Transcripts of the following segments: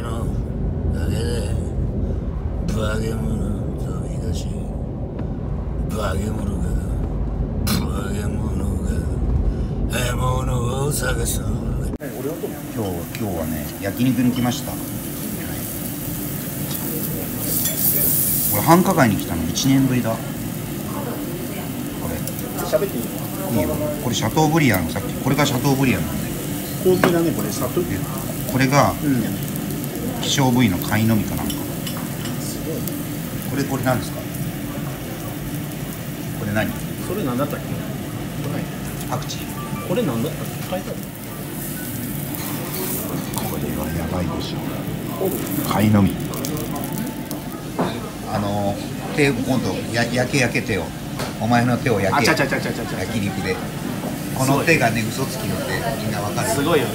のだけで化け物飛び出し化け物が化け物が獲物を探す今日今日はね焼肉に来ました。俺繁華街に来たの？1年ぶりだ。これ。喋っていいよ。これシャトーブリアン。さっきこれがシャトーブリアンなんだよ。高級だねこれ砂糖でこれがうん希少部位の貝のみかなんか。これこれ何ですか？これ何？それなんだったっけ？パクチー。これなんだったっけ？書いてある。これはやばいでしょ貝のみ。あの手今度や焼け焼け手を。お前の手を焼け。焼肉で。この手がね嘘つきの手みんなわかる。すごいよね。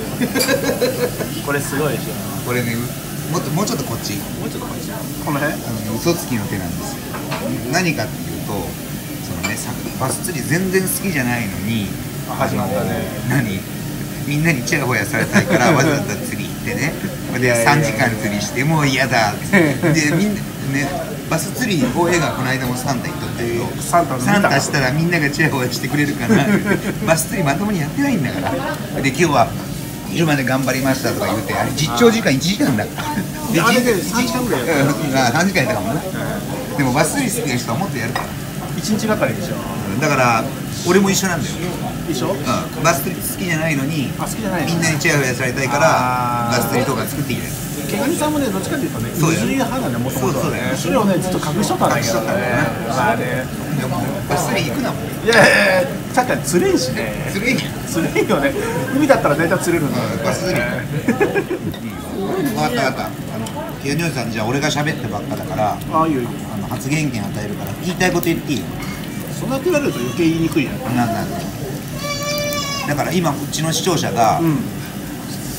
これすごいでしこれねうもっともうちょっとこっち。ょもうちょっとこっち。この辺？あのね嘘つきの手なんですよ。何かっていうとそのねさバス釣り全然好きじゃないのにあ始まったね。何？みんなにチヤホヤされたいから わざわざ釣り行ってね。でいやいやいや。3時間釣りしてもう嫌だ。ってでみんなねバス釣り大江がこの間もサンタ行っとったけどサンタの見た。サンタしたらみんながチヤホヤしてくれるかな バス釣りまともにやってないんだから。で今日は昼まで頑張りましたとか言うてあれ実況時間1時間だあれでじ3時間ぐらいやった。うんあ3時間やったかもなでもバス釣り好きな人はもっとやるから。一日がかりでしょ。だから俺も一緒なんだよ、一緒？うん、バス釣り好きじゃないのにあ好きじゃないの。みんなにチヤホヤされたいからバス釣りとか作っていいね毛ガニさんもねどっちかっていうとねそうよ水着派なんだよもともとそれをねずっと隠しとったんだけどね。まあね。でも釣り行くなもん。いやいやいやさっきは釣れんしね。釣れんやん。釣れんよね海だったら大体釣れるんだよバス釣り。分かった分かったあの清仁さん。じゃあ俺が喋ってばっかだからああいうあの発言権与えるから言いたいこと言っていいよそん。なって言われると余計言いにくいやん。なん。なん。だから今うちの視聴者がうん。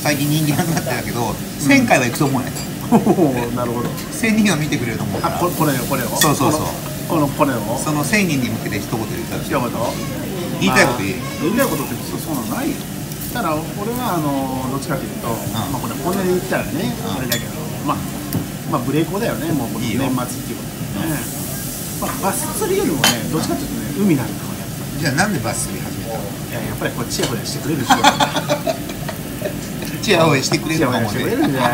最近人気なくなってたけど1000回は行くと思うねおおなるほど1000人は見てくれると思うからあここれよこれよそうそうそうこのこれを？その1000人に向けて一言言ったら一言？言いたいこと言え。まあ言いたいことってそそうなんないよ。ただ俺はあのどっちかというと、まあこれ本音で言ったらね、うん。あれだけどまあまあブレイクだよねもうこ年末っていうことでね、まあ、バス釣りよりもねどっちかというとね海なんかはやっぱじゃあなんでバス釣り始めたの？いややっぱりこうチヤホヤしてくれるし。チヤホヤしてくれチヤホヤるかもねしてくれるんだよ。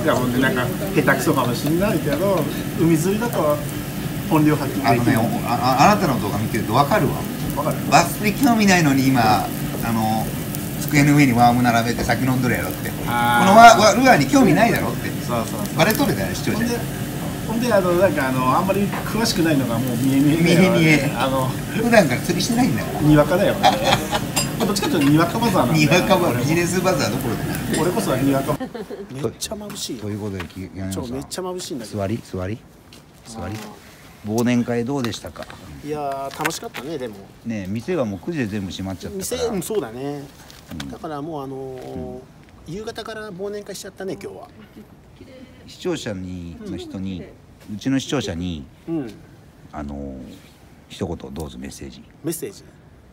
いやほんでなんか下手くそかもしんないけど海釣りだと本領発揮あのねできる。おあああなたの動画見てると分かるわ。わかる。バス釣り興味ないのに今あの机の上にワーム並べて酒飲んどるやろって。このワワルアーに興味ないだろって。そうそうそう。バレとるだよ視聴者ほんでほんであのなんかあのあんまり詳しくないのがもう見え見え見え見えあの普段から釣りしてないんだから。にわかだよね。ま あどっちかというとにわかバザーなんだよ。にわかバ俺ビジネスバザーどころでない。俺こそはにわか。めっちゃ眩しい。よということでめっちゃ眩しいんだけど。座り？座り？座り？忘年会どうでしたか？いやー楽しかったねでも。ねえ店はもう9時で全部閉まっちゃったから。店うんそうだね、だからもうあのー夕方から忘年会しちゃったね今日は。視聴者にの人にうちの視聴者にうん。あの一言どうぞメッセージ。メッセージ。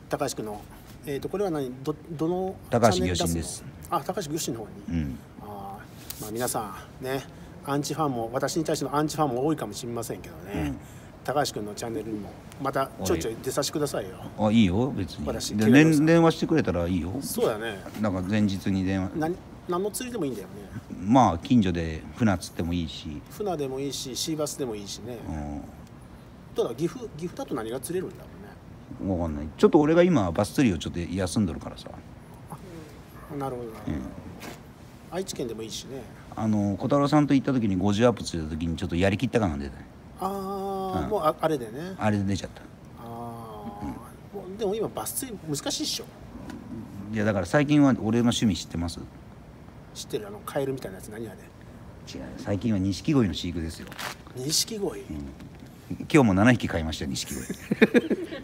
高橋君の。えっ、とこれは何？どどの高橋チャンネル出義信です。のあ高橋義信の方に、うん。あーまあ皆さんねアンチファンも私に対してのアンチファンも多いかもしれませんけどね、高橋君のチャンネルにもまたちょいちょい出させてくださいよ。あいいよ別に。私で電電話してくれたらいいよ。そうだね。なんか前日に電話。何何の釣りでもいいんだよね。まあ近所で船釣ってもいいし、船でもいいしシーバスでもいいしね、うん。ただ岐阜岐阜だと何が釣れるんだろうね。わかんない。ちょっと俺が今バス釣りをちょっと休んどるからさ。なるほどな。るほど、愛知県でもいいしね。あの小太郎さんと行った時に50アップ釣れた時にちょっとやりきった感が出た。ああ、うん。もうああれでね。あれで出ちゃった。ああ、もうでも今バス釣り難しいっしょ。いやだから最近は俺の趣味知ってます？知ってる？あのカエルみたいなやつ何あれ？違う最近は錦鯉の飼育ですよ。錦鯉、今日も7匹買いましたよ錦鯉。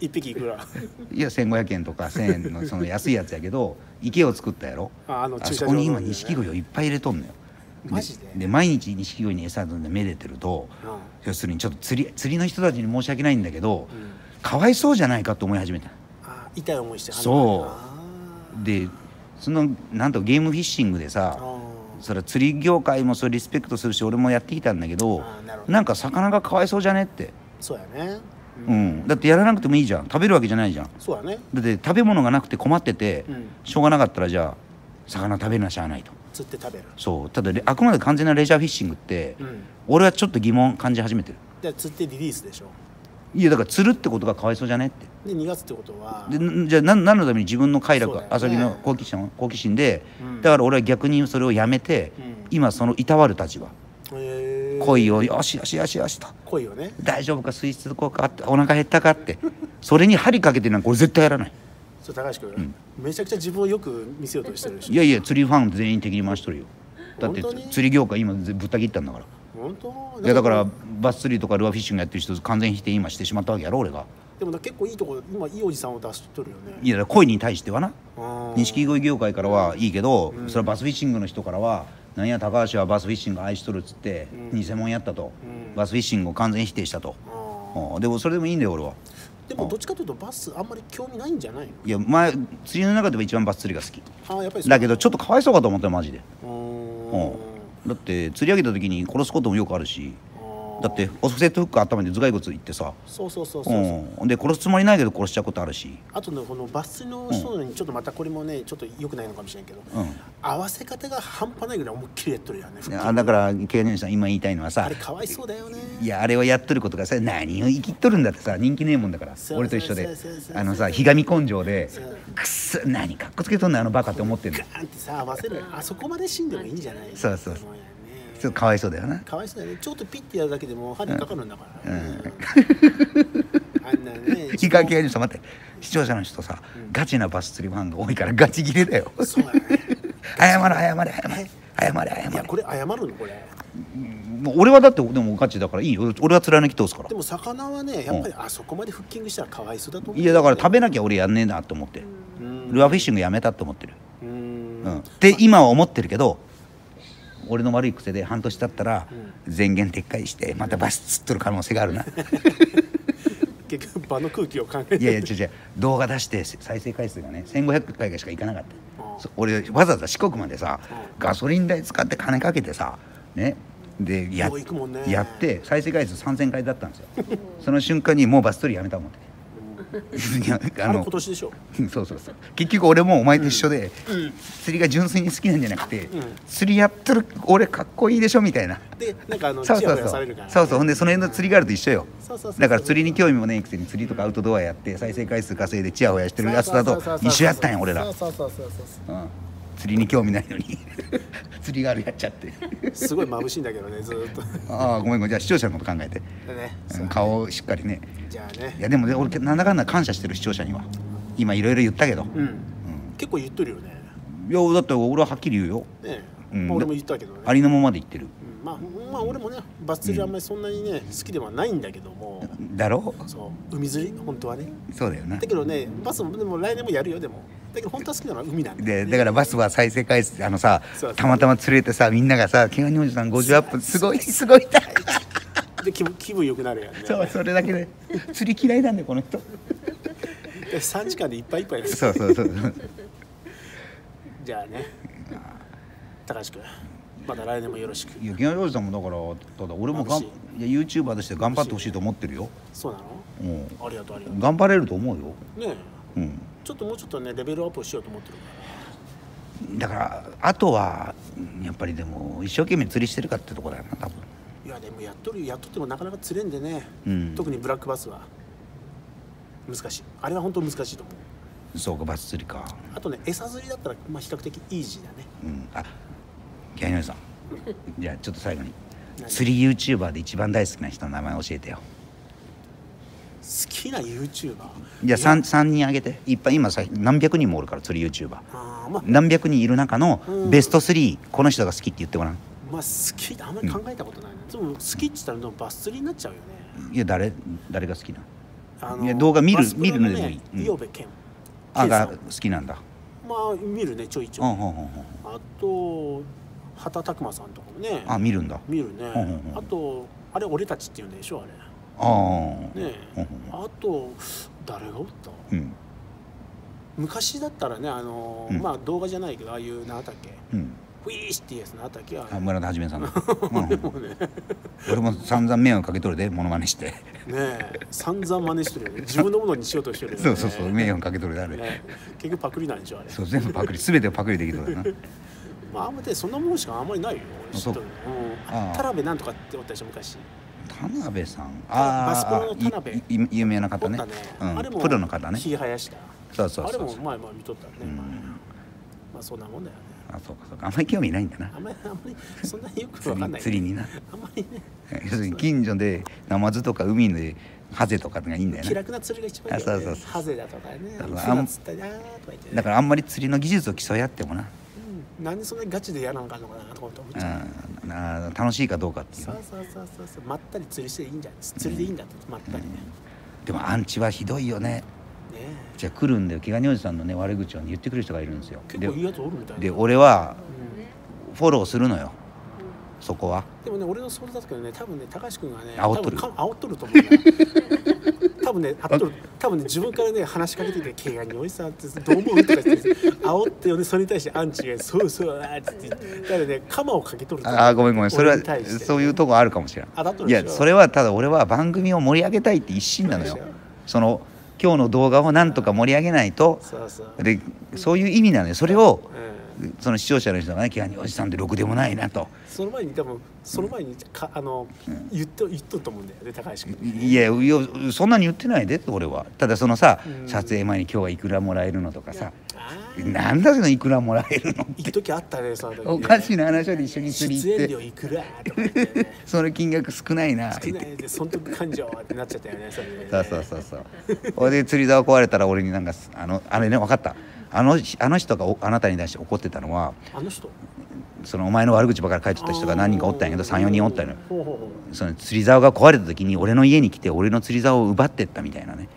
一匹いくら？いや1500円とか1000円のその安いやつやけど池を作ったやろ。ああのあ駐車場の。そこに今ね錦鯉をいっぱい入れとんのよマジで？で毎日錦鯉に餌でめでてるとうん。要するにちょっと釣り釣りの人たちに申し訳ないんだけど、うん。かわいそうじゃないかと思い始めた。あ痛い思いしてそう。あでそのなんとゲームフィッシングでさそれは釣り業界もそれリスペクトするし俺もやってきたんだけどななんか魚がかわいそうじゃねって、そうやね。うん、だってやらなくてもいいじゃん。食べるわけじゃないじゃん。そうやね。だって食べ物がなくて困ってて、うん。しょうがなかったらじゃあ魚食べなしゃあないと釣って食べる。そうただレあくまで完全なレジャーフィッシングって、うん。俺はちょっと疑問感じ始めてる。で釣ってリリースでしょ。いやだから釣るってことがかわいそうじゃねって。で2月ってことは。でんじゃあ何何のために自分の快楽、ね。遊びの好奇心好奇心で、うん。だから俺は逆にそれをやめて、うん。今そのいたわる立場。へー。恋をよしよしよしよしと。恋をね。大丈夫か？水質効果あってお腹減ったか？って。それに針かけてるのはこれ絶対やらないそう高橋君、めちゃくちゃ自分をよく見せようとしてるでしょ。いやいや釣りファン全員的に回しとるよ。だって釣り業界今ぶった切ったんだから。本当？いやだからバス釣りとかルアーフィッシングやってる人完全否定今してしまったわけやろ俺が。でもな結構いいとこ今いいおじさんを出しとるよね。いや恋に対してはな。錦鯉業界からはいいけど、それはバスフィッシングの人からはなんや高橋はバスフィッシング愛しとるっつって、うん。偽物やったと、うん。バスフィッシングを完全否定したと、でもそれでもいいんだよ俺はでもどっちかというとバスあんまり興味ないんじゃないの？いや前釣りの中では一番バス釣りが好き。あーやっぱりだけどちょっとかわいそうかと思ったよマジで、うんん。だって釣り上げた時に殺すこともよくあるしだってオフセットフック頭に頭蓋骨いってさ。そうそうそうそうそう。うん、で殺すつもりないけど殺しちゃうことあるし、あとねこのバスの人にちょっとまたこれもねちょっと良くないのかもしれんけど、うん。合わせ方が半端ないぐらい思いっきりやっとるよねあだから経年さん今言いたいのはあされかわいそうだよね。いやあれをやっとることがさ何を生きっとるんだってさ人気ねえもんだから俺と一緒で。あのさひがみ根性でくっそ何かっこつけとんねんあのバカって思ってんの。ガーンってさ合わせる。あそこまで死んでもいいんじゃない？そうそうそうちょっとかわいそうだよな。かわいそうだよね。ちょっとピッてやるだけでも針かかるんだから、ね。あんなねいい関係にさ待って。視聴者の人さ、ガチなバス釣りファンが多いからガチ切れだよ。そうだね。謝れ謝れ謝れ謝れ。謝れいやこれ謝るのこれ。もう俺はだってでもガチだからいいよ。俺は貫き通すから。でも魚はねやっぱりあそこまでフッキングしたらかわいそうだと思う。いやだから食べなきゃ俺やんねえなと思ってうん。ルアーフィッシングやめたと思ってる。ううん。んで今は思ってるけど俺の悪い癖で半年経ったら前言撤回してまたバス釣っとる可能性があるな。結局場の空気を考えて。いやいや違う違う。動画出して再生回数がね1500回しかいかなかった。俺わざわざ四国までさあガソリン代使って金かけてさね。でややって再生回数3000回だったんですよ。その瞬間にもうバス釣りやめたもんっていやあれ今年でしょ？うんそうそうそう。結局俺もお前と一緒で、釣りが純粋に好きなんじゃなくて、釣りやってる俺かっこいいでしょみたいな。でなんかあのそうそうそう。ホヤされるから。そうそう。ほんでその辺の釣りガールと一緒よ。そうそうそうそう。だから釣りに興味もねえくせに釣りとかアウトドアやって再生回数稼いでチヤホヤしてるやつだと一緒やったんや俺ら、うん、そうそうそうそう釣りに興味ないのに。釣りガールやっちゃって。すごい眩しいんだけどねずーっと。ああごめんごめん。じゃあ視聴者のこと考えて、でね。うん顔をしっかりね。じゃあね。いやでもね俺なんだかんだ感謝してる視聴者には。今いろいろ言ったけど、うん。結構言っとるよね。いやだって俺ははっきり言うよ。ね。うん。まあ俺も言ったけどね。ありのままで言ってる。うん。まあまあ俺もねバス釣りあんまりそんなにね好きではないんだけども。だろそう。海釣り？本当はね。そうだよな。だけどねバスもでも来年もやるよでもだけど本当は好きなのは海なんだよでだからバスは再生回数あのさたまたま釣れてさみんながさ「毛ガニおじさん50アップすごいすごい」で気分気分良くなるよね。そうそれだけで釣り嫌いなんだよこの人。で3時間でいっぱいいっぱいですそうそうそう。じゃあね高橋君また来年もよろしく。いや毛ガニおじさんもだからただ俺もがんいや YouTuber として頑張ってほしいと思ってるよ、そうなの？うん、ありがとうありがと頑張れると思うよ、うねえ。うん、ちょっともうちょっとねレベルアップしようと思ってるから。だからあとはやっぱりでも一生懸命釣りしてるかってとこだよな多分。いやでもやっとるやっとってもなかなか釣れんでね、うん。特にブラックバスは。難しい。あれは本当難しいと思う。そうかバス釣りか。あとね餌釣りだったらまあ比較的イージーだね。うん。あ毛ガニおじさん。じゃあちょっと最後に。何？釣り YouTuber で一番大好きな人の名前教えてよ。好きな YouTuber じゃあ 3, 三人あげて。いっぱい今さ何百人もおるから釣り YouTuber まあ。何百人いる中のうん。ベスト3この人が好きって言ってごらん。まあ好き。あんまり考えたことないな、でも好きって言ったらでもバス釣りになっちゃうよね。いや誰誰が好きなあいや動画見るバスプロ見るのでもいい。うあが好きなんだ。まあ見るねちょいちょい、うんうんうんうん。あと畑拓磨さんとかもね。あ見るんだ。見るね、うんうんうん。あとあれ俺たちって言うんでしょあれああ。ねあと誰がおった？うん。昔だったらねあのーうん。まあ動画じゃないけどああいう何だっけ。うん。フィーシっていうやつのあっけああ村田はじめさんの、うん。俺も散々迷惑かけとるでモノマネして。ねえ。散々真似してるよね。自分のものにしようとしてるよね。そうそうそう。迷惑かけとるであれ、ね結局パクリなんでしょあれ。そう全部パクリ。全てをパクリできとるな。まああんまりそんなもんしかあんまりないよ俺知っとるうん。ああ田辺なんとかっておったでしょ昔田辺さん。バスコの田辺。有名な方ね。ね。うん、プロの方ね。やした。そうそうそうあれも前々見とったね。うん。前まあそんなもんだよね。あそうかそうか。あんまり興味ないんだな。あんまりあんまりそんなによく釣りわかんない釣りにな。あんまりね。要するに近所でナマズとか海でハゼとかがいいんだよね。気楽な釣りが一番いいよね。あそうそうそうハゼだとかね。だからあんまり釣りの技術を競い合ってもな、うんなんでそんなにガチでやらなのかなとか思っうちゃう、ん、な楽しいかどうかっていう。そうそうそうそう。そうまったり釣りしていいんじゃない釣りでいいんだってまったり。ね、でもアンチはひどいよね。ねじゃあ来るんだよ。毛ガニおじさんのね悪口を、ね、言ってくる人がいるんですよ。で結構いいやつおるみたいな。で俺はうん。フォローするのよ。そこは。でもね俺の想像だけどね多分ね高橋君がね煽っとる。煽っとると思う 分ね煽っとる多分ね自分からね話しかけてて「毛ガニおじさんってどう思う?」とか言って煽ってよねそれに対してアンチが「そうそう」あーって言ってだからね鎌をかけとるああごめんごめん。それはそういうとこあるかもしれあだとないいやそれはただ俺は番組を盛り上げたいって一心なのよ。その今日の動画をなんとか盛り上げないと。そうそう、でそういう意味なのよ。それをうん、その視聴者の人がね「毛ガニおじさんってろくでもないな」と。その前に多分その前にかあの、言っと言っとると思うんだよね高橋君。いやいやそんなに言ってないで俺は。ただそのさうん。撮影前に今日はいくらもらえるのとかさ。なんだそのいくらもらえるの一時あったねその時。ねおかしな話で一緒に釣り出演行って。料いくらその金額少ないな。少言ってないで損得感情ってなっちゃったよねそれね。そうそうそうそう。で釣り竿壊れたら俺になんかあのあれね分かったあのあの人がおあなたに対して怒ってたのはあの人？そのお前の悪口ばっかり書いてた人が何人かおったんやけど34人おったのよその釣り竿が壊れた時に俺の家に来て俺の釣り竿を奪ってったみたいなね。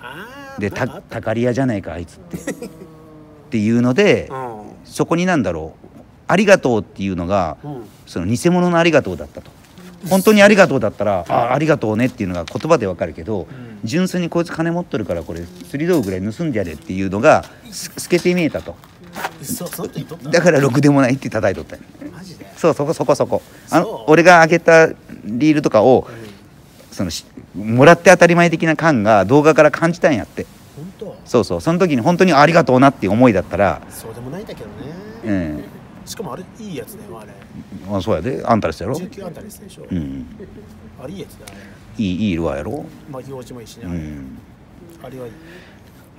でた。たたかり屋じゃないかあいつって。っていうので うん。そこになんだろう。ありがとうっていうのがうん。その偽物のありがとうだったと本当にありがとうだったらあありがとうねっていうのが言葉でわかるけど、ん。純粋にこいつ金持っとるからこれ釣り道具ぐらい盗んでやれっていうのがす透けて見えたと。だからろくでもないって叩いとった。そうそこそこそこ。あの俺が上げたリールとかをうん。そのしもらって当たり前的な感が動画から感じたんやって。本当？そうそう。その時に本当にありがとうなっていう思いだったらそうでもないんだけどうねん。しかもあれいいやつねあれあそうやで。あんたですやろ？19あんたですでしょ。うん。あれいいやつだあれいいいい色合いやろ？まあ表示もいいしねうん。あれはいい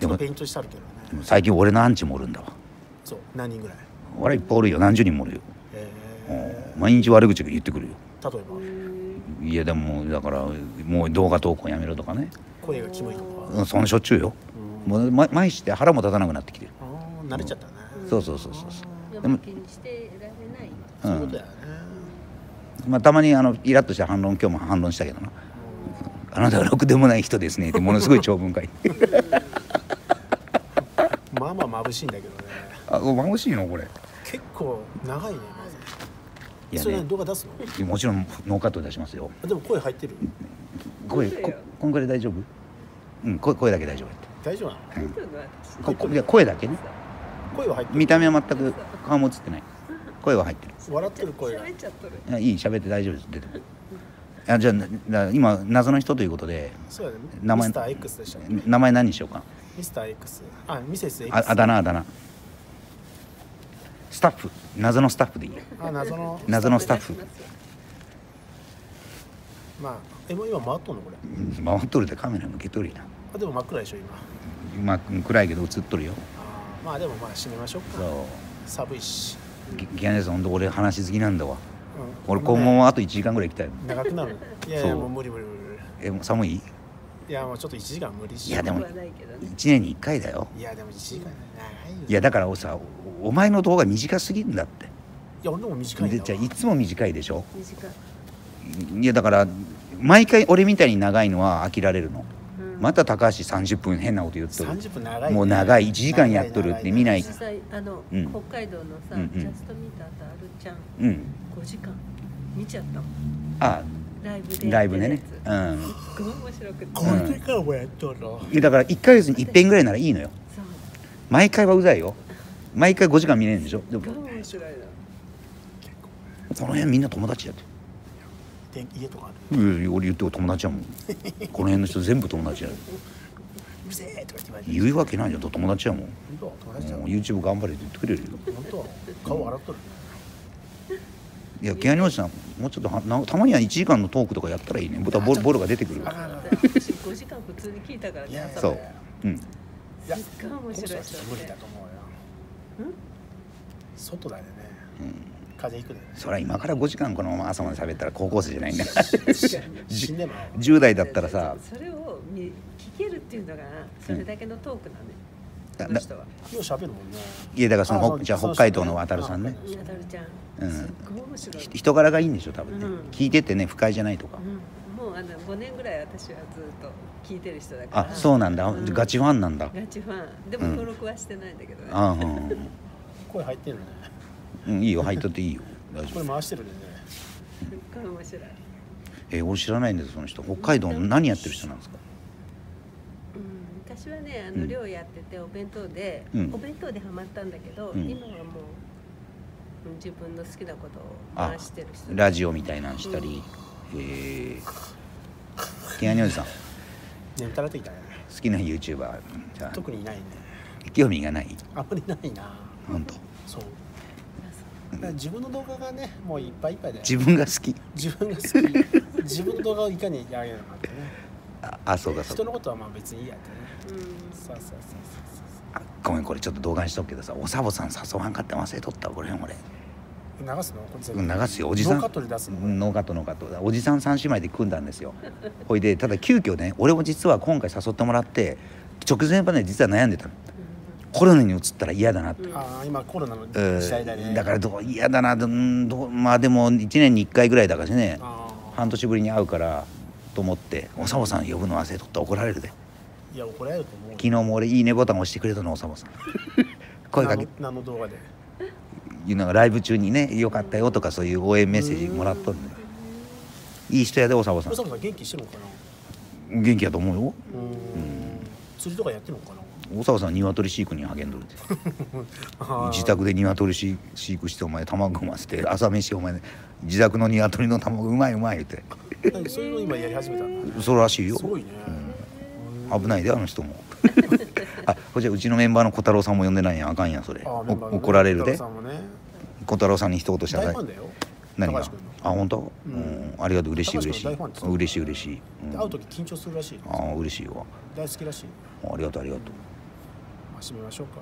でもでもペイントしてあるけどね。最近俺のアンチもおるんだわ。そう何人ぐらい？俺いっぱいおるよ。何十人もおるよ。えうん。毎日悪口が言ってくるよ。ー例えば？いやでもだからもう動画投稿やめろとかね。声がキモいとか？うんそんなしょっちゅうよ。もうま毎して腹も立たなくなってきてる。あー慣れちゃったね。そうそうそうそうそうででもも気にしてられない。うん。そうだよね。まあたまにあのイラッとした反論今日も反論したけどな。あなたはろくでもない人ですねって ものすごい長文書いて。まあまあ眩しいんだけどね。あ眩しいのこれ。結構長いねまず。いやそれ動画出すの？もちろんノーカットで出しますよ。あでも声入ってる？声ここんぐらい大丈夫？うん声声だけ大丈夫大丈夫なの？そういうのは私ここいや声だけね声は入ってる。見た目は全く顔も映ってない。声は入ってる。笑ってる声が。喋っちゃっとる。いやいい喋って大丈夫です。出てもあじゃあ今謎の人ということでそうやね。名前ミスター X でした名前何にしようか。ミスター X あミセス X ああだ名あだ名スタッフ。謎のスタッフでいい。よあ謎の。謎のスタッフ。まあえもう今回っとんのこれ。うん回っとるでカメラ向けとるやん。あでも真っ暗でしょ今。まあ暗いけど映っとるよまあでもまあ閉めましょうか。そ寒いし、うギギャネさんほんと俺話好きなんだわ。うん、俺今後もあと1時間ぐらい行きたい長くなる。いやいやそうもう無理無理無理無えもう寒い？理いやもうちょっと1時間無理しいやでもはないけどね。1年に1回だよ。いやでも1時間長いよ。いやだからさおお前の動画短すぎるんだって。いや俺でも短いんだわ。でじゃあいつも短いでしょ？短い。いやだから毎回俺みたいに長いのは飽きられるの。うんまた高橋30分変なこと言っとる。30分長いね。もう長い。1時間やっとるって見ない。実際あの、うん。北海道のさ、うんうん。ジャストミーターとあるちゃんうん。5時間。見ちゃったもん。あライブでライブでね。やうん。ってるやつすっごい面白くて、こそうれからもやっとるの？いやだから1ヶ月に1遍ぐらいならいいのよ。毎回はうざいよ。毎回5時間見れるんでしょ？でも。すっごい面白いの。この辺みんな友達やってで家とかある。俺言っても友達やもん。この辺の人全部友達やうるせえとか言って言われて。言うわけないじゃん友達やもん。本当友達だもう YouTube 頑張れって言ってくれるよ。本当顔洗っとる。いや毛ガニおじさんもうちょっとはなたまには1時間のトークとかやったらいいね。ボタボルボルが出てくるから。私5時間普通に聞いたからそう。うん。いや面白い無理だと思うよ。外だよね風邪ひくだよね。そりゃ今から5時間このまま朝まで喋ったら高校生じゃないんだ。死んでも10代だったらさ。それを見聞けるっていうのがそれだけのトークなのよ、だこの人は。よう喋るもんね。いやだからそのじゃあ北海道の渡るさんね。るちゃん、うん。人柄がいいんでしょ多分ね、うん。聞いててね不快じゃないとか、うん、もうあの5年ぐらい私はずっと聞いてる人だから。あそうなんだ、うん。ガチファンなんだ。ガチファン。でも登録はしてないんだけどね、あうん。声入ってるねうん、いいよ入っとっていいよ。大丈こ夫れ回してるね。すっごい面白い、え俺知らないんですその人。北海道の何やってる人なんですか？うん、昔はねあうん。の寮やっててお弁当で、うん。お弁当でハマったんだけど、うん。今はもううん自分の好きなことをあ回してる人。ラジオみたいなんしたり、えー、ケアニおじさん。眠たらっていたね。好きな YouTuber じゃ特にいないね。あ興味がない？あんまりないな。本当。そう自分の動画がねもういっぱいいっぱいで自分が好き。自分が好き。自分の動画をいかに上げるのかってね。ああそうかそうか。人のことはまあ別にいいやってね。うん。そうそうそうそうあごめんこれちょっと動画にしとくけどさおさぼさん誘わんかって忘れとったこれ。俺流すの？これ全うん流すよ。おじさん。ノーカットで出すの？うんノーカットノーカット。おじさん三姉妹で組んだんですよ。ほいでただ急遽ね俺も実は今回誘ってもらって直前まで実は悩んでたのコロナにうつったら嫌だなって、ああ今コロナのうん。時代だね。だからどう嫌だな。どまあでも1年に1回ぐらいだからね。ああ半年ぶりに会うからと思っておさぼさん呼ぶの忘れとったら怒られるで。いや怒られると思う昨日も俺いいねボタン押してくれたのおさぼさん。声かけ。何の動画で。いうのがライブ中にねよかったよとかそういう応援メッセージもらっとるんだよ。いい人やでおさぼさん。おさぼさん元気してるのかな？元気やと思うよ。うーん。釣りとかやってるのかな？大沢さん鶏飼育に励んどるって 自宅で鶏飼飼育してお前卵産ませて朝飯お前自宅の鶏の卵うまいうまい言って。何そういうの今やり始めたんだそうらしいよ。すごいね。危ないであの人も。あこれじゃうちのメンバーの小太郎さんも呼んでないんやあかんやんそれ。ねお怒られるで。小太郎さんに一言したら大ファンだよ。何が？あ本当、ううん。ん、ありがとう嬉しい嬉しい。嬉しい嬉しい、うん、会う時緊張するらしい。ああ嬉しいわ。大好きらしい。ありがとうありがとうまあ締めましょうか。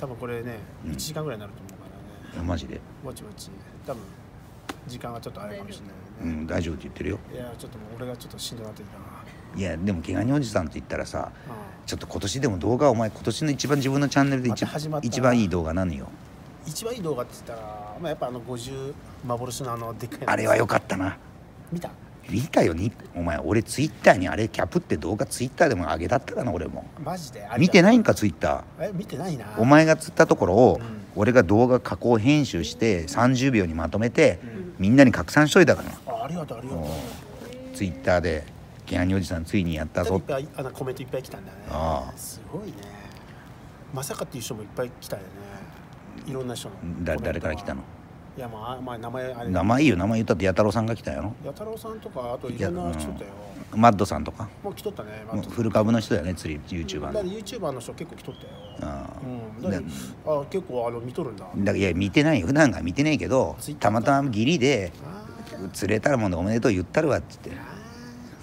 多分これねうん。1時間ぐらいになると思うからね。マジで？ぼちぼち。多分時間がちょっとあれかもしれうないね。ん大丈夫って言ってるよ。いやちょっと俺がちょっとしんどくなってきたな。いやでも毛ガニおじさんって言ったらさあちょっと今年でも動画お前今年の一番自分のチャンネルで一ま一番いい動画何よ。一番いい動画って言ったら、まあ、やっぱあの50幻のあのでっかいのあれは良かったな。見た？見たよにお前俺ツイッターにあれキャプって動画ツイッターでも上げだったかな俺も。マジで？見てないんかツイッタえ見てないな。ーお前が釣ったところをうん。俺が動画加工編集して30秒にまとめてうん。みんなに拡散しといたから。あありがとうありがとう。ツイッターで「毛ガニおじさんついにやったぞ。いっ」ぱいあのコメントいっぱい来たんだね。ああ。すごいね。まさかっていう人もいっぱい来たよね。いろんな人の誰から来たの？いやまああまあ名前あれ。名前いいよ。名前言ったって弥太郎さんが来たやろ。弥太郎さんとかあといろんな人だよ。マッドさんとか。もう来とったねまあもうフル株の人だよね釣り YouTuber だからの YouTuber の人結構来とったよ。あうん。あ結構あの見とるんだ。あだからいや見てないよ。普段が見てないけどたまたまギリであ釣れたらもんでおめでとう言ったるわっつって。ー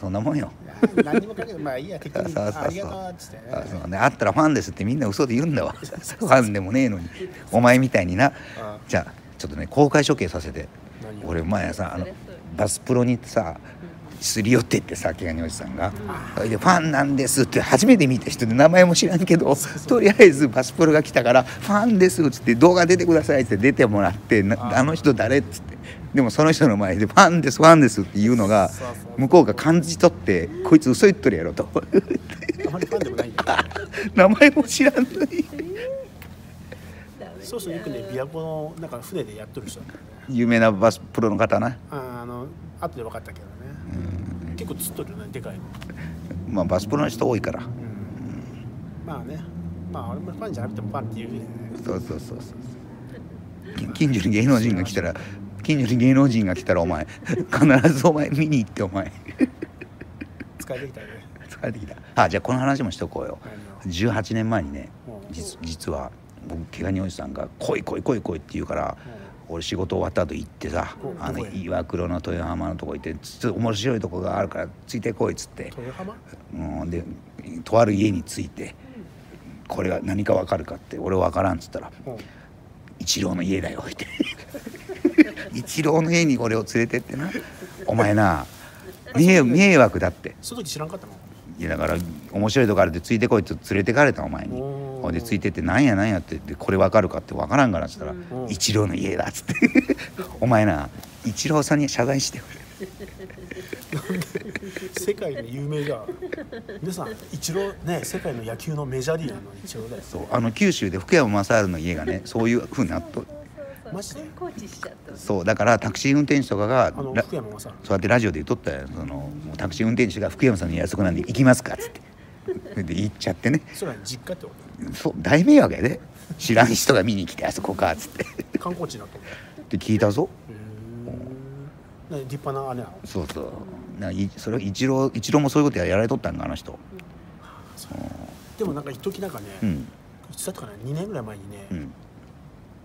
そんなもんよ。何にもかけてまあいいや結局 そうそうそう。ありがとうっつってね。あそうね。会ったらファンですってみんな嘘で言うんだわ。ファンでもねえのに。お前みたいにな。あ。じゃあちょっとね公開処刑させて。何俺前さあのバスプロにさすり寄ってってさ毛ガニおじさんが「それでファンなんです」って初めて見た人で名前も知らんけどとりあえずバスプロが来たから「ファンです」っつって動画出てくださいって出てもらってなああ。の人誰っつって。でもその人の前で「ファンですファンです」って言うのが向こうが感じ取ってこいつ嘘言っとるやろと。名前も知らんのにそうそうよくね琵琶湖のなんか船でやっとる人。有名なバスプロの方な。ああの後で分かったけどね。結構釣っとるよねでかいの。まあバスプロの人多いから。うん。まあね。まあ俺もファンじゃなくてもファンって言うそうそうそうそう近近所に芸能人が来たら近所に芸能人が来たらお前必ずお前見に行ってお前。疲れてきたね。疲れてきた。あじゃあこの話もしとこうよ。何を18年前にね実は僕毛ガニおじさんが「来い来い来い来い」って言うから俺仕事終わった後行ってさうん。あの岩黒の豊浜のとこ行ってちょっと面白いとこがあるからついてこいっつって、豊浜？うん、でとある家に着いてこれが何か分かるかって俺分からんっつったらうん「一郎の家だよ」って。一郎の家に俺を連れてってな。お前な迷迷惑だって。その時知らんかったの？いやだから面白いとこあるってついてこいって連れてかれたお前にでついてってなんやなんやってでこれ分かるかって分からんからっつったらん「一郎の家だ」っつって。お前な一郎さんに謝罪してよ世界の有名じゃん。皆さん一郎ね世界の野球のメジャーリーガーの一郎だよ。そうあの九州で福山雅治の家がねそういうふうになっとマジで？コーチしちゃった。そうだからタクシー運転手とかがあのラ福山がさそうやってラジオで言っとったよそのもうタクシー運転手が福山さんの約束なんで行きますかっつって。で行っちゃってね。それは実家ってこそう大迷惑やで。知らん人が見に来てあそこかっつって。と観光地になったのへで聞いたぞ。え立派な姉なのそうそう。ないそれ一郎一郎もそういうことやられとったんかあの人。でもなんか一時なんかね、うん。いつだったかな2年ぐらい前にね、うん。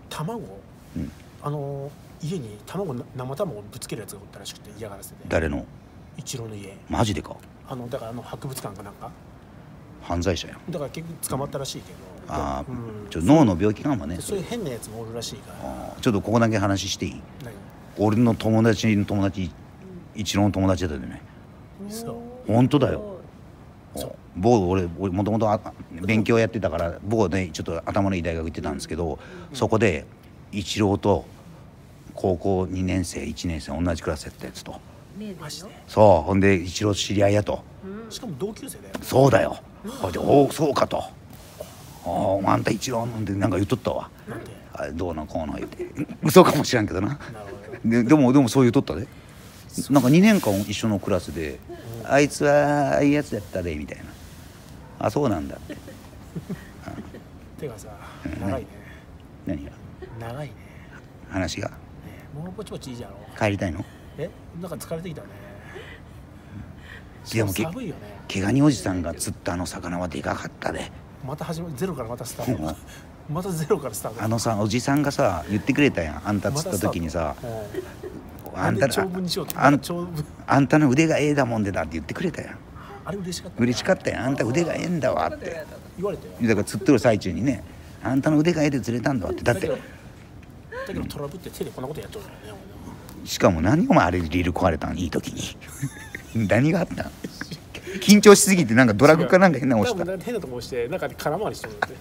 卵うん。あの家に卵な生卵をぶつけるやつがおったらしくて嫌がらせで。誰の？一郎の家。マジでか。あのだからあの博物館かなんか犯罪者やん。だから結局捕まったらしいけど。ああ、うん。ちょ脳の病気かもねそういう変なやつもおるらしいから。ちょっとここだけ話していい？何？俺の友達の友達一郎の友達だったよね。そう本当だよ。そう某俺俺もともと勉強やってたから某ねちょっと頭のいい大学行ってたんですけど、そこで一郎と高校2年生1年生同じクラスやったやつと。そうほんで一郎知り合いやと。しかも同級生だよ。そうだよほいでおおそうかと。あんた一郎なんてなんか言っとったわ。あれどうのこうの言って。嘘かもしらんけどな。ででもでもそう言うとったで。なんか2年間一緒のクラスで「あいつはああいうやつやったで」みたいな「あそうなんだ」って手がさ長いね。何が？長いね。話が？ねもうぼちぼちいいじゃろ。帰りたいの？えなんか疲れてきたねでもしか寒いよね。毛ガニおじさんが釣ったあの魚はでかかったで。また始まるゼロからまたスターうんト またゼロからスタート。あのさおじさんがさ言ってくれたやん。あんた釣った時にさ。うんあんたあんたの腕がええだもんでだって言ってくれたやん。あれ嬉しかった嬉しかったやん。あんた腕がええんだわって。言われたよ。だから釣ってる最中にねあんたの腕がええで釣れたんだわって。だってだけどトラブって手でこんなことやっとるしかも何お前あれリール壊れたんいい時に何があったん？緊張しすぎてなんかドラッグかなんか変なの押した。多分変なとこ押して中で空回りしてるんだって。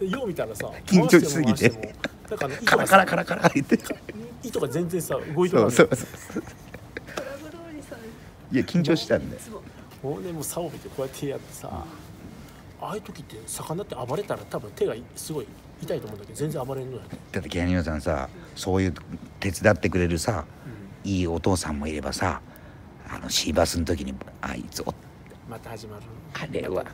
でよう見たらさ緊張しすぎて。なんかあの糸カラカラカラカラ言って糸が全然さ動いてそうない。そうそうトラブルおじさんいや緊張したんだよ。ももうねもう竿を見てこうやってやってさああいう時って魚って暴れたら多分手がすごい痛いと思うんだけど全然暴れんのやねだってケアニオさんさそういう手伝ってくれるさいいお父さんもいればさあのシーバスの時にあいつおまた始まるあれは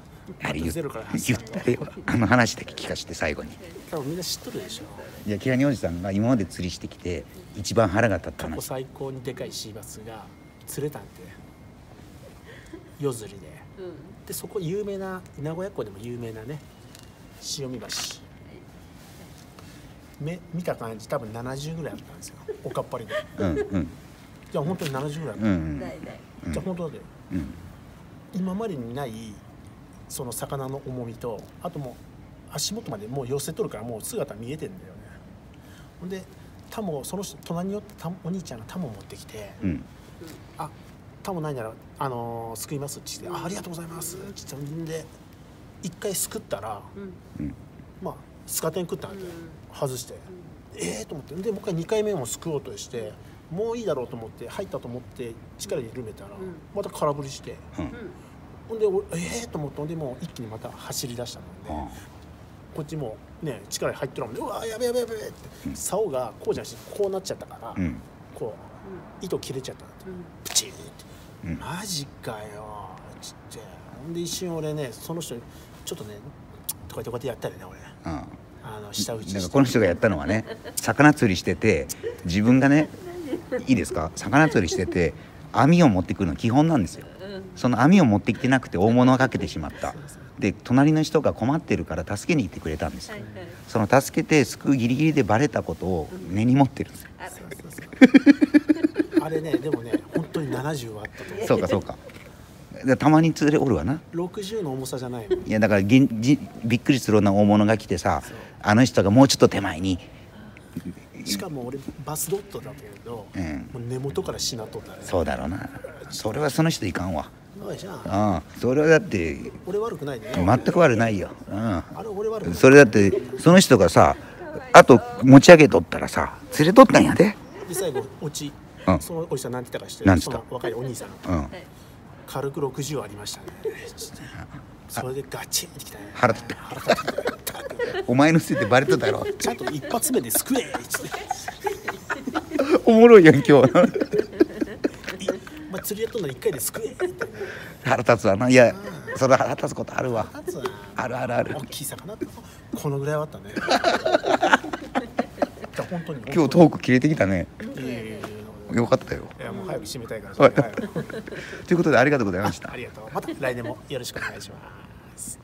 あれ言ったあの話だけ聞かして最後に。多分みんな知っとるでしょ。いやケアニおじさんが今まで釣りしてきて一番腹が立った過去話最高にでかいシーバスが釣れたんて夜釣りで。うん。でそこ有名な名古屋港でも有名なね潮見橋。め見た感じ多分70ぐらいあったんですよ。おかっぱりで。うんうんじゃあ本当に70ぐらい。あった、うじゃあ本当だようん。今までにないその魚の重みとあともう足元までもう寄せとるからもう姿見えてんだよね。ほんでタモその人隣によってお兄ちゃんがタモ持ってきてうん「あタモないなら、あのー救います」って言って「あありがとうございます」って言ってんで一回すくったらうん。うん。まあスカテン食ったん。で外して。ええー、と思って。でもう一回2回目もすくおうとしてもういいだろうと思って入ったと思って力緩めたらん。また空振りして。うん。ほんで俺ええー、と思ってほんでもう一気にまた走り出したもんで、あこっちもね力入ってるもんでうわやべやべやべって、竿がこうじゃなしこうなっちゃったから、うん。こう糸切れちゃったって。うん。プチンって、うん。マジかよつって。ほんで一瞬俺ねその人ちょっとねとか言ってこうやってやったりね俺ああの下打ちして。この人がやったのはね魚釣りしてて自分がねいいですか？魚釣りしてて網を持ってくるの基本なんですよ。うんその網を持ってきてなくて大物をかけてしまった。で隣の人が困ってるから助けに行ってくれたんです。はいはい。その助けて救うギリギリでバレたことを根に持ってるんですよ。あ あれねでもね本当に70はあったとそうかそうか。でたまに釣れおるわな。60の重さじゃないのいやだからげんじびっくりするような大物が来てさあの人がもうちょっと手前に、しかも俺バスドットだけど、うん、もう根元からしなっとったね。そうだろうな。それはその人いかんわ。ああ。それはだって俺悪くないね。全く悪ないよ、うあれ俺悪くない。ん、それだってその人がさあと持ち上げとったらさ連れとったんやで。で最後落ち、うん。そのおじさんなんて言ったかしてなんて言った？その若いお兄さん。うん。軽く60ありましたねそれでガチンってきたね。腹立った。腹立ってお前のせいでバレてたろ。ちゃんと一発目で救えっつって。おもろいやん今日。釣りやっ一回で救え腹立つわな。いやそれ腹立つことあるわ。立つわ。あるある。ある大きい魚。ってこのぐらいはあったね。本当に。今日トーク切れてきたねよかったよ。やいやもう早く締めたいから。ということでありがとうございました。ありがとう。また来年もよろしくお願いします